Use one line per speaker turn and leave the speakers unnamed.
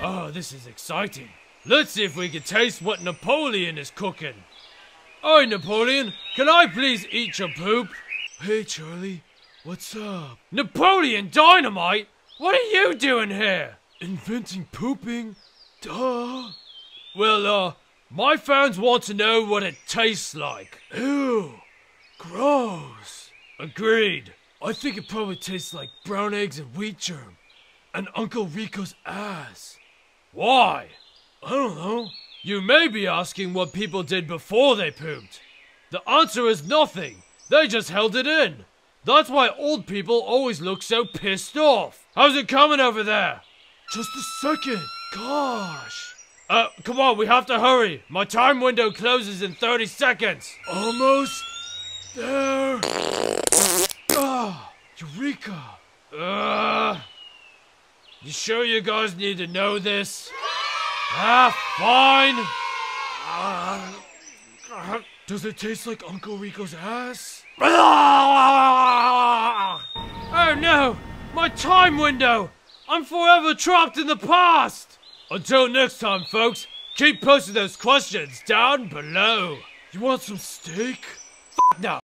Oh, this is exciting. Let's see if we can taste what Napoleon is cooking. Hi, Napoleon. Can I please eat your poop?
Hey, Charlie. What's up?
Napoleon Dynamite? What are you doing here?
Inventing pooping? Duh.
Well, uh, my fans want to know what it tastes like.
Ew. Gross.
Agreed.
I think it probably tastes like brown eggs and wheat germ. And Uncle Rico's ass.
Why?
I don't know.
You may be asking what people did before they pooped. The answer is nothing. They just held it in. That's why old people always look so pissed off. How's it coming over there?
Just a second. Gosh.
Uh, come on, we have to hurry. My time window closes in 30 seconds.
Almost there. Ah, Eureka.
Uh, you sure you guys need to know this? Ah, fine.
Does it taste like Uncle Rico's ass?
Oh no! My time window! I'm forever trapped in the past! Until next time, folks, keep posting those questions down below.
You want some steak?
No.